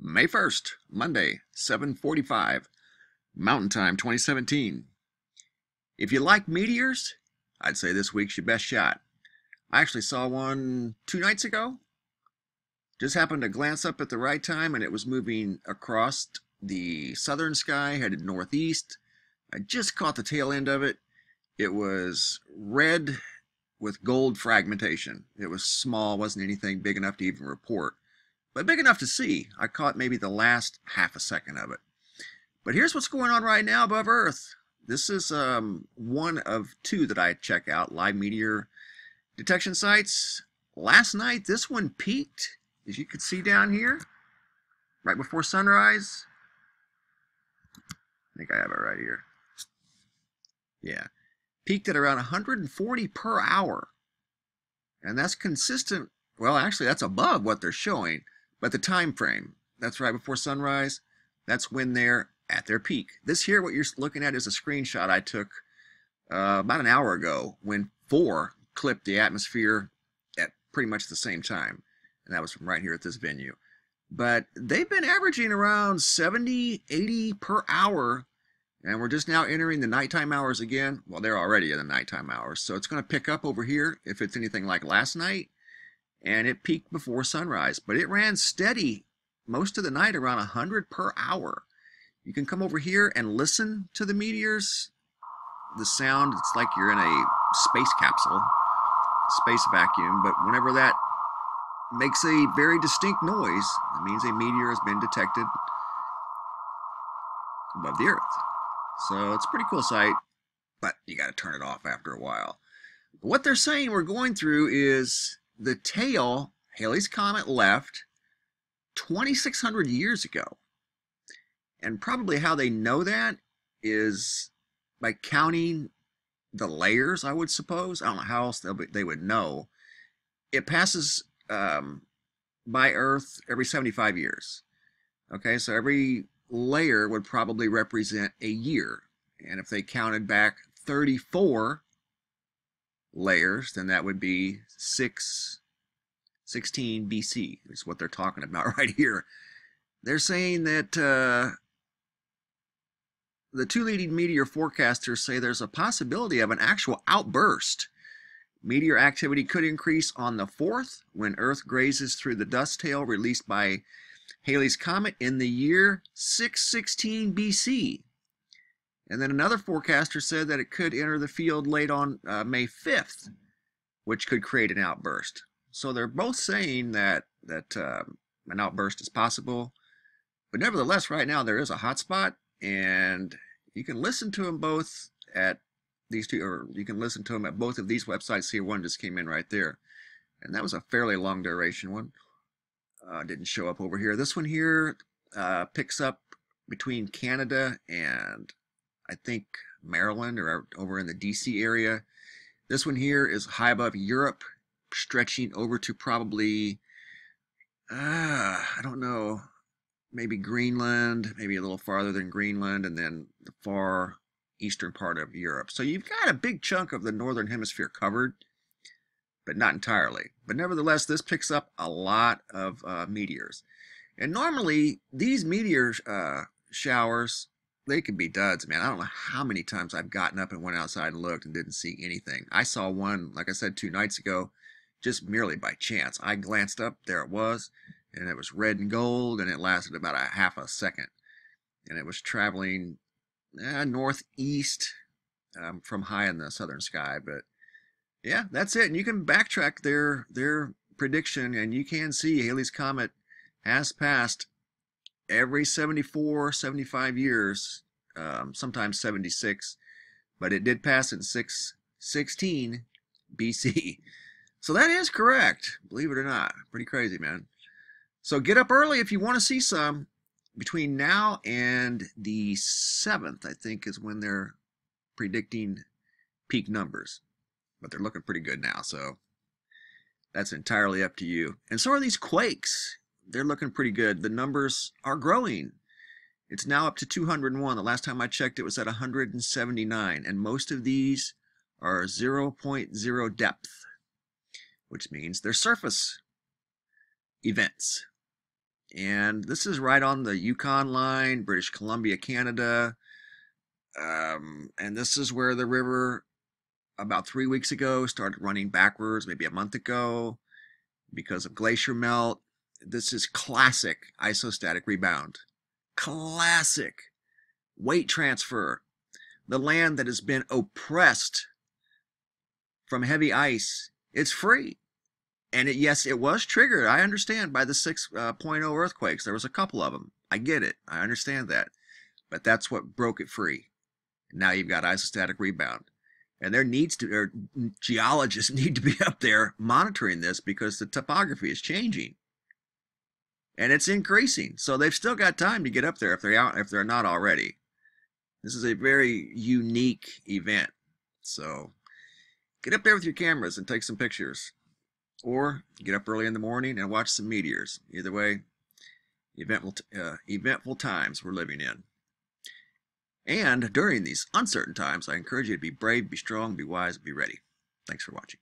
May 1st, Monday, 745, Mountain Time 2017. If you like meteors, I'd say this week's your best shot. I actually saw one two nights ago. Just happened to glance up at the right time and it was moving across the southern sky, headed northeast. I just caught the tail end of it. It was red with gold fragmentation. It was small, wasn't anything big enough to even report but big enough to see. I caught maybe the last half a second of it. But here's what's going on right now above Earth. This is um, one of two that I check out, live meteor detection sites. Last night, this one peaked, as you can see down here, right before sunrise. I think I have it right here. Yeah. Peaked at around 140 per hour. And that's consistent. Well, actually, that's above what they're showing. But the time frame, that's right before sunrise, that's when they're at their peak. This here, what you're looking at is a screenshot I took uh, about an hour ago when four clipped the atmosphere at pretty much the same time. And that was from right here at this venue. But they've been averaging around 70, 80 per hour. And we're just now entering the nighttime hours again. Well, they're already in the nighttime hours. So it's going to pick up over here if it's anything like last night and it peaked before sunrise, but it ran steady most of the night around 100 per hour. You can come over here and listen to the meteors. The sound, it's like you're in a space capsule, space vacuum, but whenever that makes a very distinct noise, it means a meteor has been detected above the Earth. So it's a pretty cool sight, but you got to turn it off after a while. But what they're saying we're going through is the tail, Halley's Comet left 2,600 years ago. And probably how they know that is by counting the layers, I would suppose. I don't know how else be, they would know. It passes um, by Earth every 75 years. Okay, so every layer would probably represent a year. And if they counted back 34 layers, then that would be 6, 16 BC, is what they're talking about right here. They're saying that uh, the two leading meteor forecasters say there's a possibility of an actual outburst. Meteor activity could increase on the 4th when Earth grazes through the dust tail released by Halley's Comet in the year 616 BC. And then another forecaster said that it could enter the field late on uh, May 5th, which could create an outburst. So they're both saying that that um, an outburst is possible, but nevertheless, right now there is a hotspot, and you can listen to them both at these two, or you can listen to them at both of these websites. Here, one just came in right there, and that was a fairly long duration one. Uh, didn't show up over here. This one here uh, picks up between Canada and I think Maryland or over in the DC area. This one here is high above Europe, stretching over to probably, uh, I don't know, maybe Greenland, maybe a little farther than Greenland, and then the far eastern part of Europe. So you've got a big chunk of the northern hemisphere covered, but not entirely. But nevertheless, this picks up a lot of uh, meteors. And normally, these meteor uh, showers they could be duds, man. I don't know how many times I've gotten up and went outside and looked and didn't see anything. I saw one, like I said, two nights ago, just merely by chance. I glanced up, there it was, and it was red and gold, and it lasted about a half a second. And it was traveling eh, northeast um, from high in the southern sky. But yeah, that's it. And you can backtrack their their prediction, and you can see Halley's Comet has passed every 74, 75 years, um, sometimes 76, but it did pass in 616 BC. So that is correct, believe it or not. Pretty crazy, man. So get up early if you want to see some. Between now and the 7th, I think, is when they're predicting peak numbers. But they're looking pretty good now, so that's entirely up to you. And so are these quakes they're looking pretty good. The numbers are growing. It's now up to 201. The last time I checked, it was at 179. And most of these are 0.0 depth, which means they're surface events. And this is right on the Yukon line, British Columbia, Canada. Um, and this is where the river about three weeks ago started running backwards, maybe a month ago, because of glacier melt. This is classic isostatic rebound. Classic weight transfer. The land that has been oppressed from heavy ice, it's free. And it, yes, it was triggered. I understand by the 6.0 uh, earthquakes. There was a couple of them. I get it. I understand that. But that's what broke it free. Now you've got isostatic rebound. And there needs to, or geologists need to be up there monitoring this because the topography is changing. And it's increasing. So they've still got time to get up there if they're out, if they're not already. This is a very unique event. So get up there with your cameras and take some pictures. Or get up early in the morning and watch some meteors. Either way, eventful, uh, eventful times we're living in. And during these uncertain times, I encourage you to be brave, be strong, be wise, be ready. Thanks for watching.